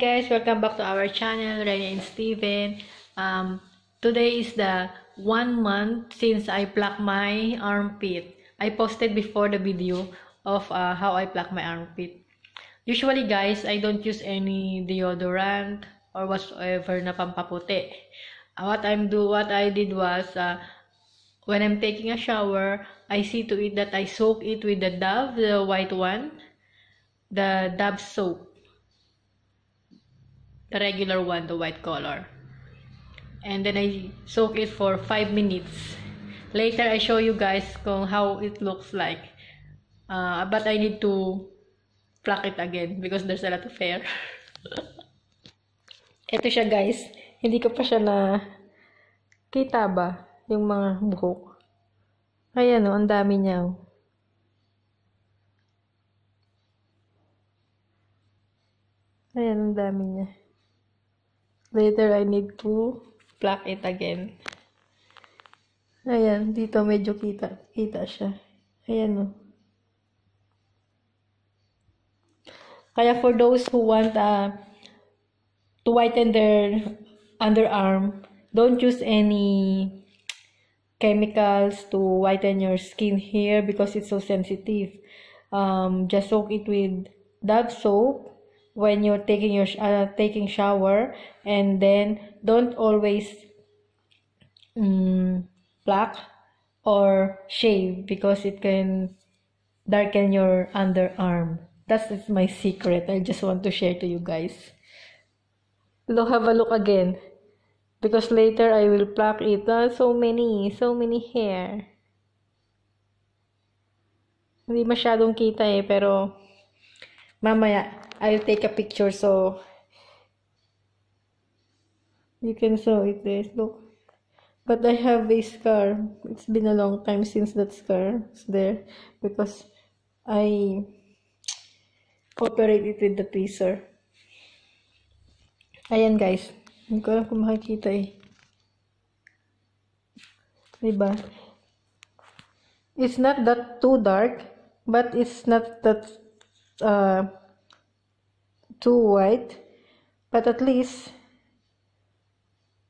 guys, welcome back to our channel, Rene and Steven. Um, today is the one month since I plucked my armpit. I posted before the video of uh, how I pluck my armpit. Usually guys, I don't use any deodorant or whatsoever na pampaputi. Uh, what I'm do, what I did was, uh, when I'm taking a shower, I see to it that I soak it with the Dove, the white one, the Dove soap the regular one, the white color. And then I soak it for 5 minutes. Later, I show you guys kung how it looks like. Uh, but I need to pluck it again because there's a lot of hair. Ito siya guys. Hindi ko pa siya na kita ba yung mga buhok. Ayan o, oh, ang dami niya. Oh. Ayan, ang dami niya. Later, I need to pluck it again. Ayan, dito medyo kita, kita siya. Ayan o. Oh. Kaya for those who want uh, to whiten their underarm, don't use any chemicals to whiten your skin here because it's so sensitive. Um, just soak it with Dove soap when you're taking your uh, taking shower and then don't always um, pluck or shave because it can darken your underarm. That's my secret i just want to share to you guys. Look have a look again. Because later i will pluck it. Uh, so many so many hair. Hindi masyadong kita eh pero mamaya I'll take a picture so you can show it there. Look. But I have a scar. It's been a long time since that scar is there because I operated with the tweezer. Ayan guys. Hindi ko alam kung makikita eh. Diba? It's not that too dark, but it's not that uh, too white but at least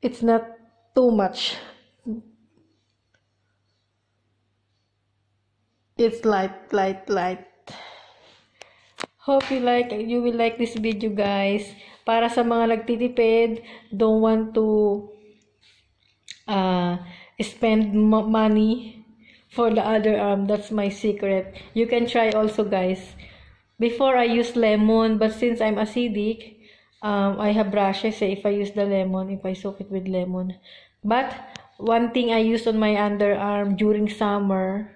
it's not too much. It's light light light. Hope you like you will like this video guys. Para sa mga nagtitipid don't want to uh, spend money for the other arm. That's my secret. You can try also guys Before I use lemon, but since I'm acidic, um, I have brushes eh, if I use the lemon, if I soak it with lemon. But, one thing I use on my underarm during summer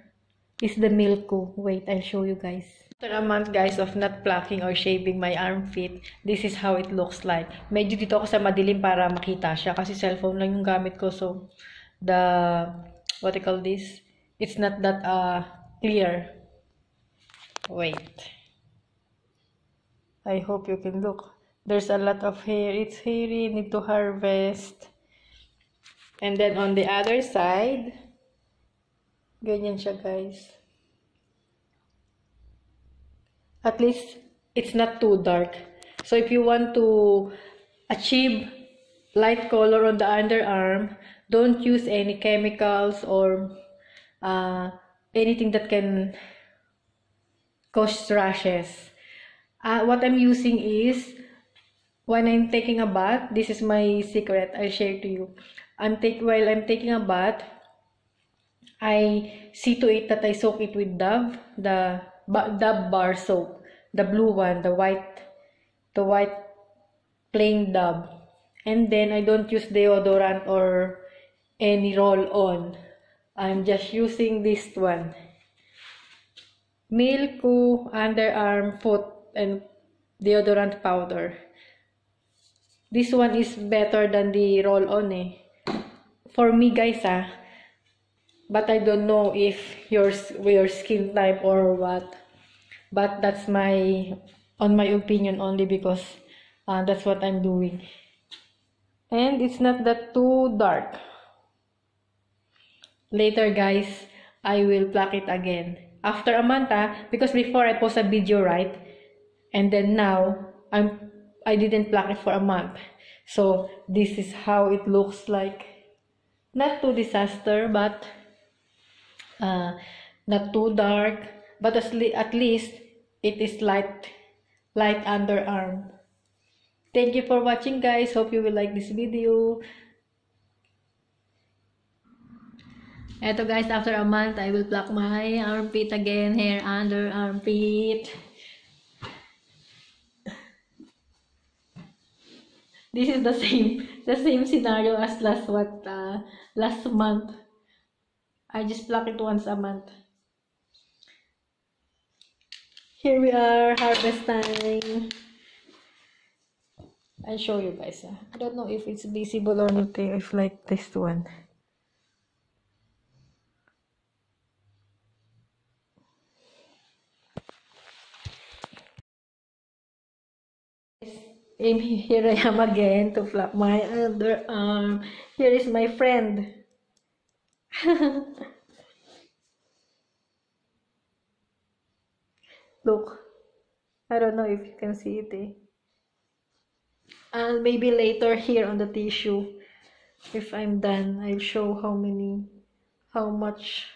is the Milko. Wait, I'll show you guys. After a month, guys, of not plucking or shaving my armpit, this is how it looks like. Medyo dito ako sa madilim para makita siya kasi cellphone lang yung gamit ko. So, the, what I call this, it's not that uh, clear. Wait. I hope you can look. There's a lot of hair. It's hairy. Need to harvest. And then on the other side, ganyan siya guys. At least it's not too dark. So if you want to achieve light color on the underarm, don't use any chemicals or uh, anything that can cause rashes. Uh, what I'm using is when I'm taking a bath, this is my secret I share to you. I'm take while I'm taking a bath, I see to it that I soak it with Dove, the Dove bar soap, the blue one, the white, the white plain Dove, and then I don't use deodorant or any roll on. I'm just using this one. Milku underarm foot and deodorant powder. This one is better than the roll-on eh. For me guys ah. But I don't know if your, your skin type or what. But that's my, on my opinion only because uh, that's what I'm doing. And it's not that too dark. Later guys, I will pluck it again. After a month ah, because before I post a video right, and then now I'm I didn't pluck it for a month. So this is how it looks like. Not too disaster, but uh, not too dark, but at, le at least it is light, light underarm. Thank you for watching guys. Hope you will like this video. Eto guys, after a month, I will pluck my armpit again, hair under armpit. This is the same, the same scenario as last what, uh, last month. I just pluck it once a month. Here we are, harvest time. I'll show you guys. Uh. I don't know if it's visible or not, if like this one. Here I am again to flap my underarm. Here is my friend. Look. I don't know if you can see it. Eh? And maybe later here on the tissue, if I'm done, I'll show how many, how much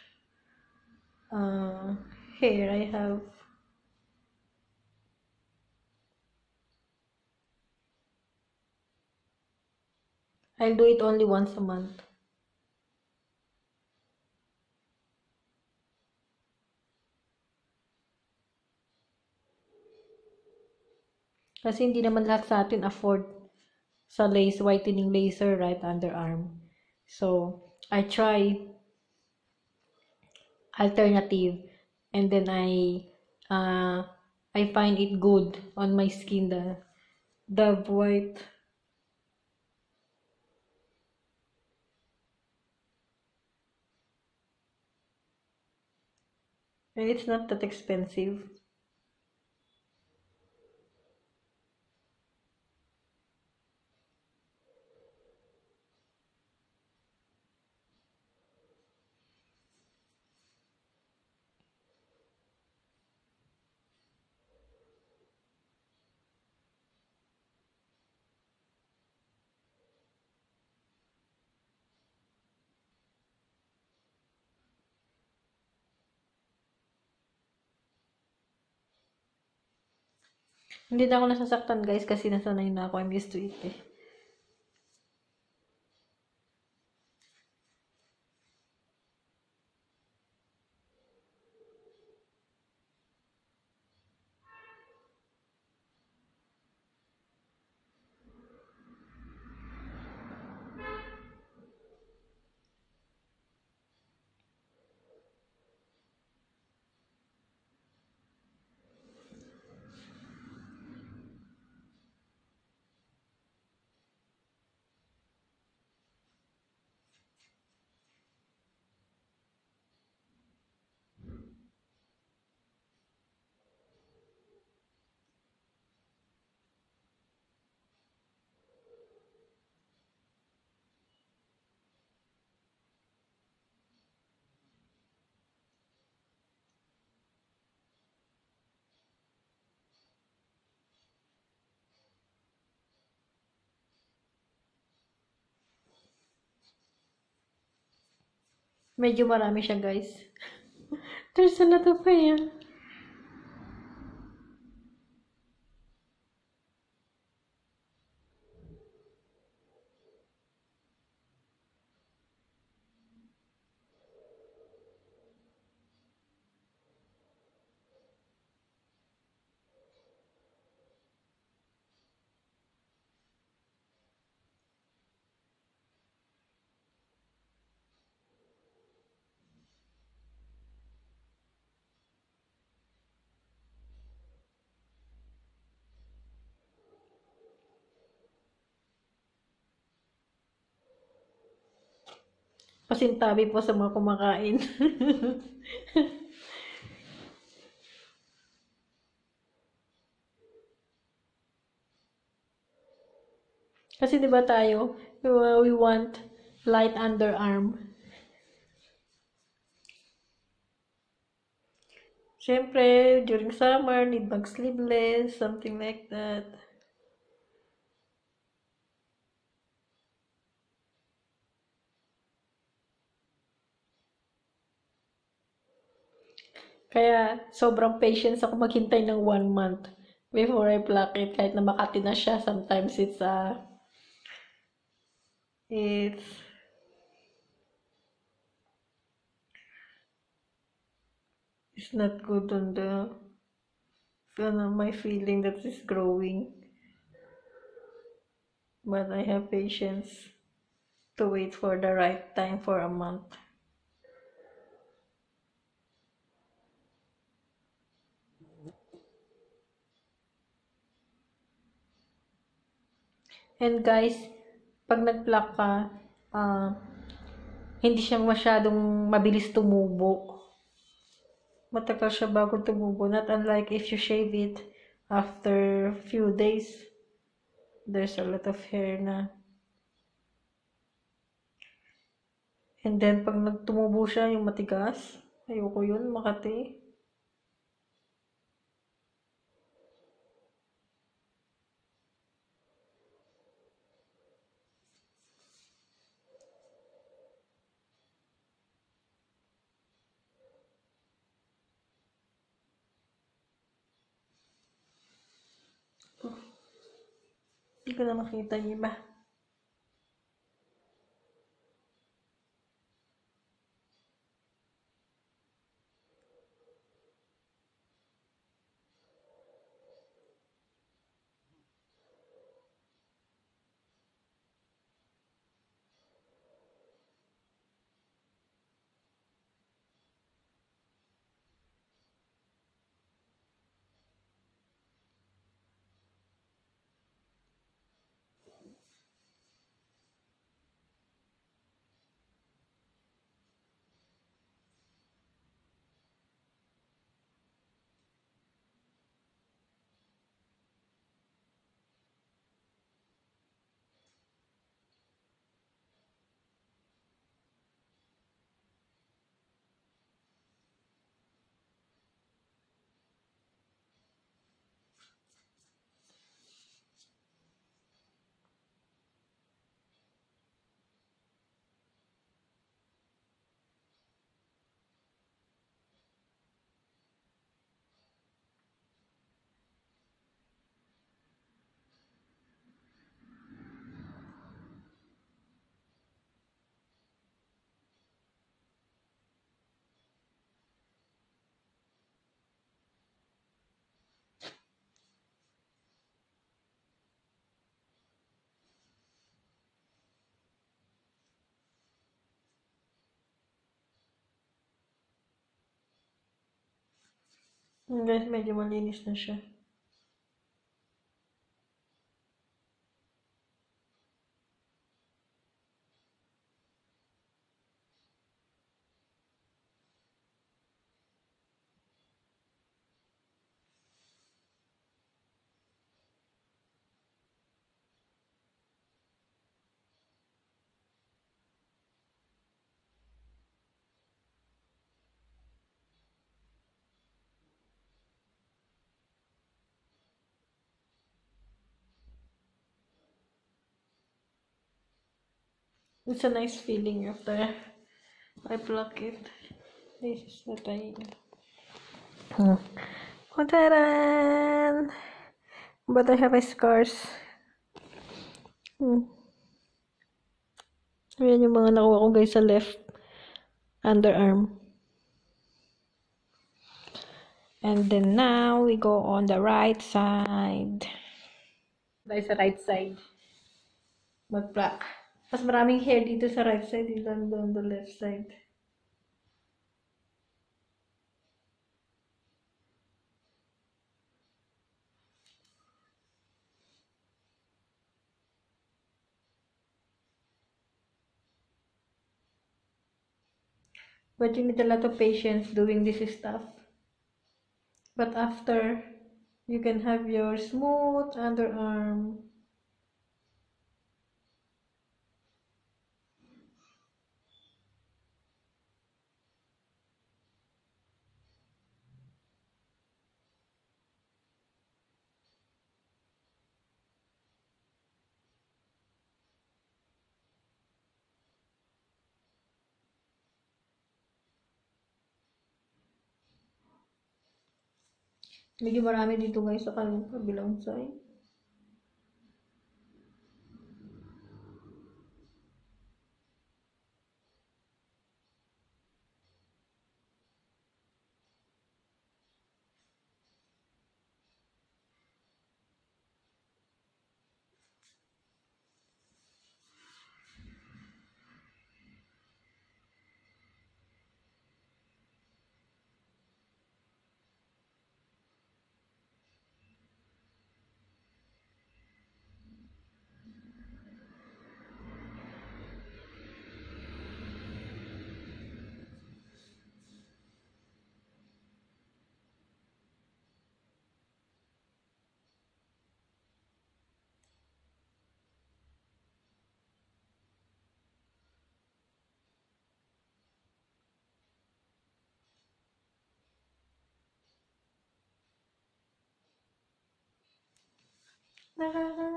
uh, hair I have. I'll do it only once a month. Kasi hindi naman lahat sa atin afford sa lace whitening laser right underarm. So, I try alternative and then I uh, I find it good on my skin the the white it's not that expensive. Hindi na ako nasasaktan guys kasi nasanay na ako. I'm used to it eh. Medyo marami siya, guys. There's a lot of Pasintabi po sa mga kumakain. Kasi 'di ba tayo, we want light underarm. Siyempre, during summer, need mag sleeveless, something like that. Kaya sobrang patience ako maghintay ng one month before I pluck it. Kahit na Makati na siya, sometimes it's uh, it's it's not good on the on my feeling that is growing. But I have patience to wait for the right time for a month. And guys, pag nag-pluck ka, ah, hindi siya masyadong mabilis tumubo. Matagal siya bago tumubo. Not unlike if you shave it after few days, there's a lot of hair na. And then, pag nagtumubo siya, yung matigas, ayoko yun, makati. Hindi ko na makita yung guys, medyo malinis na siya. It's a nice feeling after I pluck it. This is what I... Hmm. But I have a scars. Hmm. Ayan yung mga nakuha ko guys sa left underarm. And then now we go on the right side. Dahil sa right side. Mag-pluck. Mas maraming hair dito sa right side than on the left side. But you need a lot of patience doing this stuff. But after, you can have your smooth underarm. Medyo marami dito guys sa kabilang side. Na, na, na.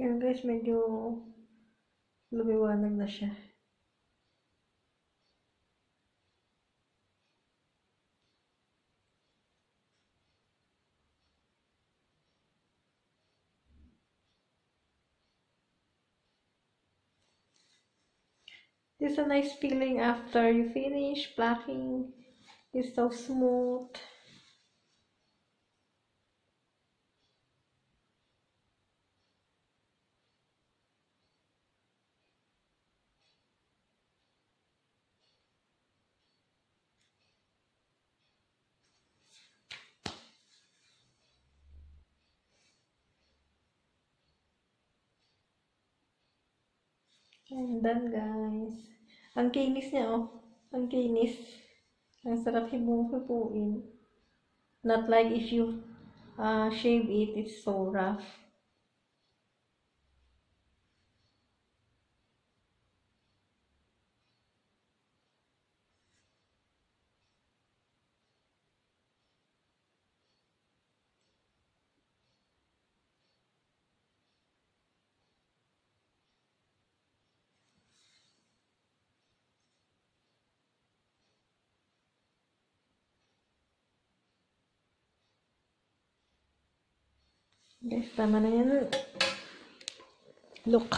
Yan guys, medyo lumiwanag na siya. It's a nice feeling after you finish plucking. It's so smooth. And done guys. Ang kinis niya oh. Ang kinis. Ang sarap hibuhin. Not like if you uh, shave it, it's so rough. Guys, tama na yan. Look.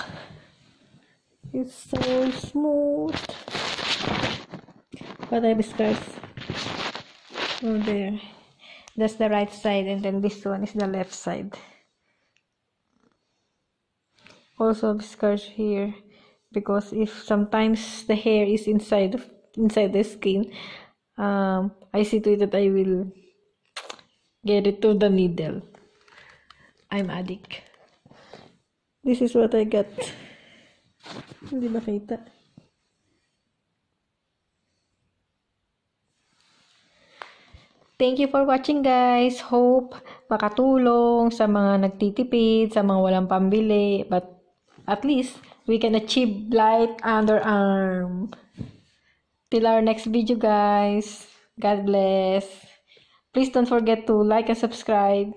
It's so smooth. But I have scars. Oh, there. That's the right side and then this one is the left side. Also scars here because if sometimes the hair is inside of, inside the skin, um, I see to it that I will get it to the needle. I'm addict. This is what I got. Hindi makita. Thank you for watching guys. Hope makatulong sa mga nagtitipid, sa mga walang pambili. But at least we can achieve light underarm. Till our next video guys. God bless. Please don't forget to like and subscribe.